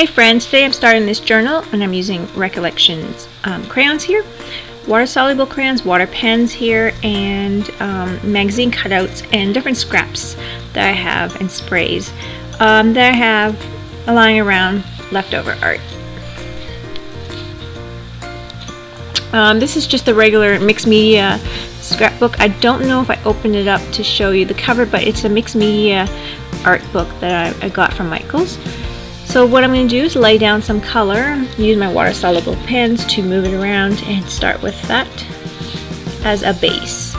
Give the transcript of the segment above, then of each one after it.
Hey friends, today I'm starting this journal and I'm using Recollections um, crayons here, water soluble crayons, water pens here, and um, magazine cutouts and different scraps that I have and sprays um, that I have lying around leftover art. Um, this is just the regular mixed media scrapbook. I don't know if I opened it up to show you the cover, but it's a mixed media art book that I, I got from Michaels. So what I'm going to do is lay down some color, use my water soluble pens to move it around and start with that as a base.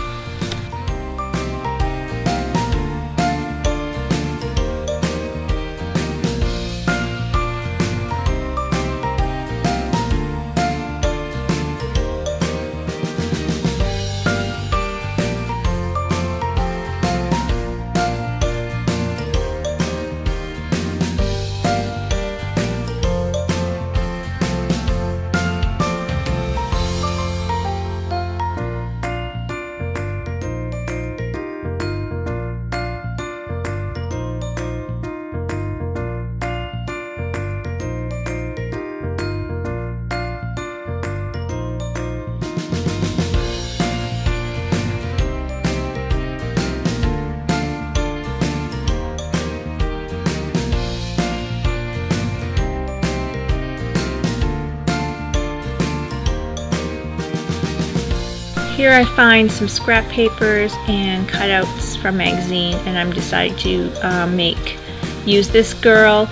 Here I find some scrap papers and cutouts from magazine and I'm deciding to uh, make use this girl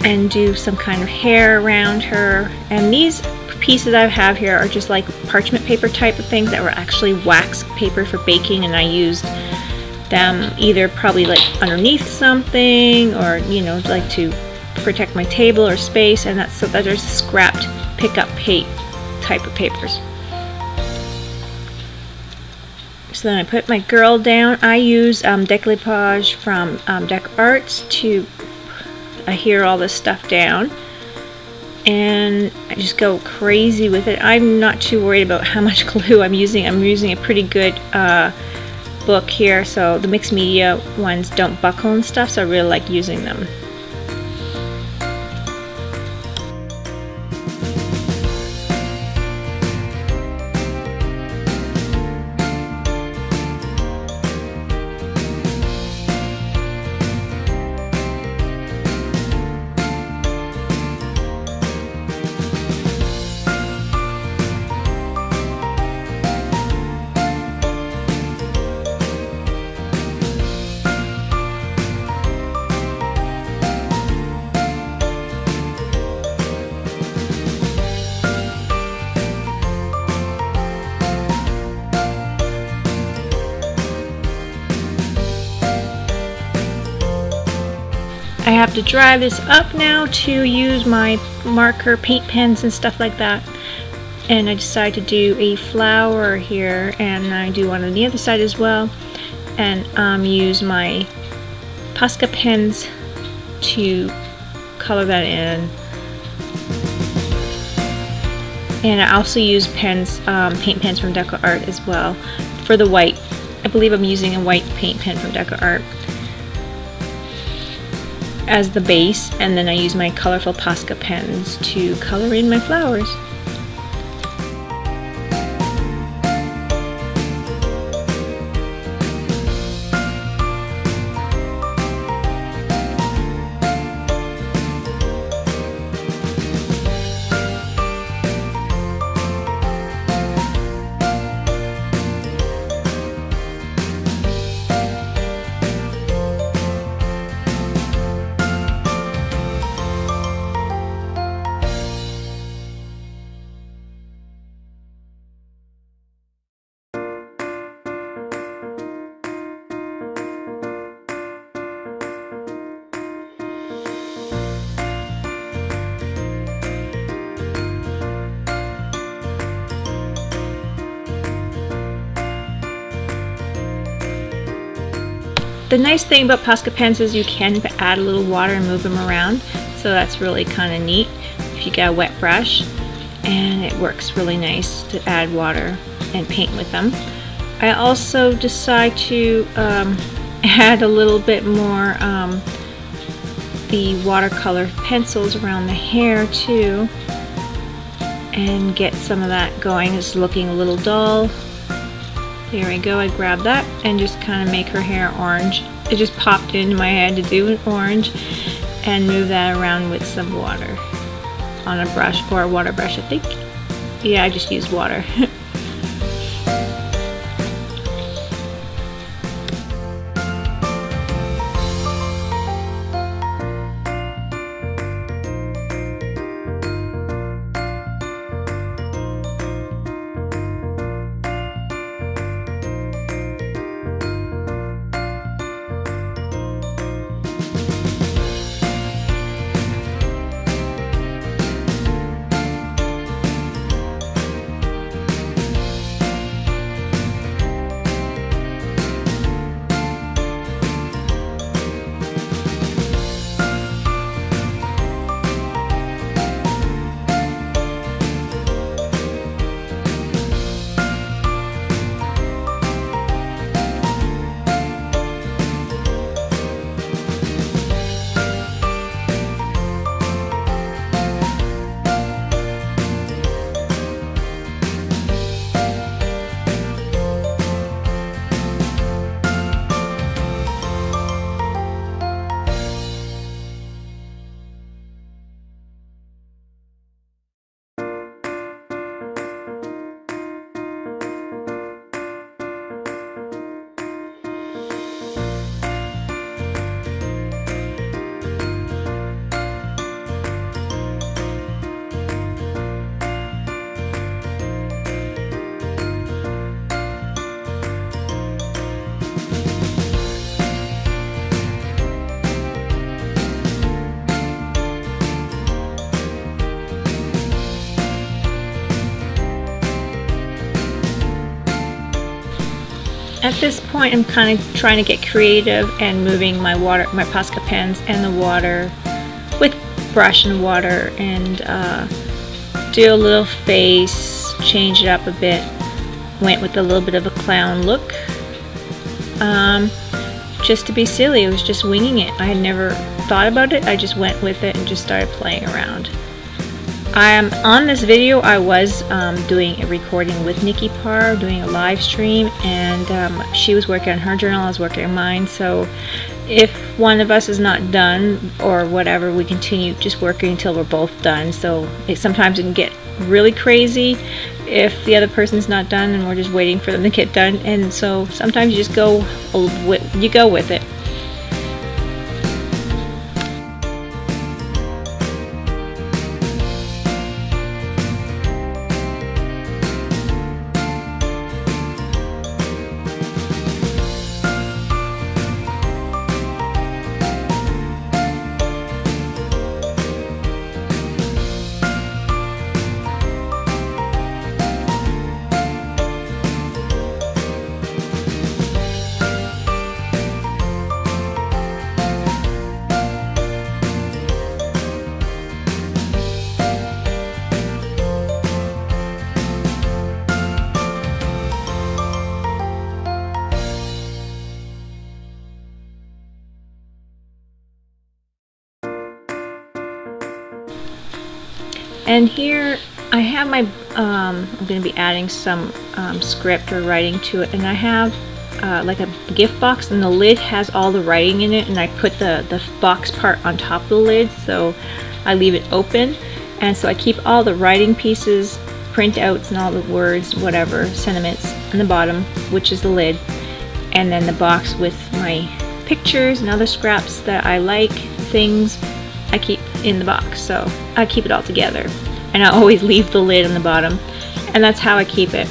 and do some kind of hair around her and these pieces I have here are just like parchment paper type of things that were actually wax paper for baking and I used them either probably like underneath something or you know like to protect my table or space and that's so that there's scrapped pickup tape type of papers. So then I put my girl down. I use um, decoupage from um, DecoArts to adhere all this stuff down. And I just go crazy with it. I'm not too worried about how much glue I'm using. I'm using a pretty good uh, book here, so the mixed media ones don't buckle and stuff, so I really like using them. Have to dry this up now to use my marker paint pens and stuff like that. And I decide to do a flower here and I do one on the other side as well. And um, use my Posca pens to color that in. And I also use pens, um, paint pens from DecoArt as well. For the white. I believe I'm using a white paint pen from DecoArt as the base and then I use my colorful Posca pens to color in my flowers. The nice thing about Posca pens is you can add a little water and move them around, so that's really kind of neat if you get a wet brush, and it works really nice to add water and paint with them. I also decide to um, add a little bit more um, the watercolor pencils around the hair too and get some of that going. It's looking a little dull. There we go, I grab that and just kind of make her hair orange. It just popped into my head to do an orange and move that around with some water on a brush or a water brush I think. Yeah, I just used water. At this point, I'm kind of trying to get creative and moving my water, my Posca pens and the water with brush and water and uh, do a little face, change it up a bit. Went with a little bit of a clown look. Um, just to be silly, it was just winging it. I had never thought about it, I just went with it and just started playing around. Um, on this video, I was um, doing a recording with Nicky Parr, doing a live stream, and um, she was working on her journal, I was working on mine, so if one of us is not done or whatever, we continue just working until we're both done. So it, sometimes it can get really crazy if the other person's not done and we're just waiting for them to get done, and so sometimes you just go, you go with it. And here I have my, um, I'm going to be adding some um, script or writing to it. And I have uh, like a gift box and the lid has all the writing in it. And I put the, the box part on top of the lid. So I leave it open. And so I keep all the writing pieces, printouts and all the words, whatever, sentiments on the bottom, which is the lid. And then the box with my pictures and other scraps that I like, things, I keep in the box. So I keep it all together. And I always leave the lid on the bottom. And that's how I keep it.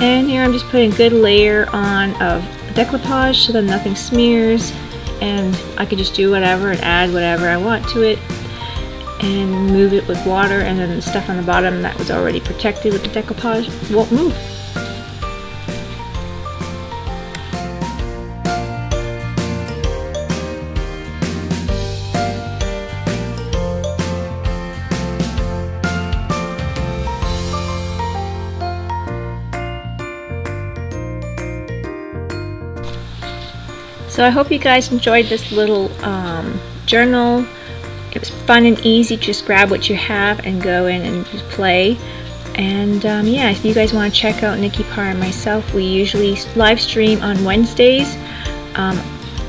And here I'm just putting a good layer on of decoupage so that nothing smears. And I can just do whatever and add whatever I want to it. And move it with water and then the stuff on the bottom that was already protected with the decoupage won't move. So I hope you guys enjoyed this little um, journal it was fun and easy. Just grab what you have and go in and just play. And um, yeah, if you guys want to check out Nicky Parr and myself, we usually live stream on Wednesdays. Um,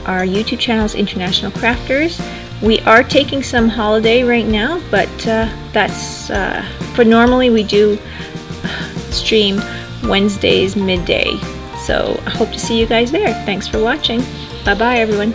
our YouTube channel is International Crafters. We are taking some holiday right now, but uh, that's uh, for normally we do stream Wednesdays midday. So I hope to see you guys there. Thanks for watching. Bye bye, everyone.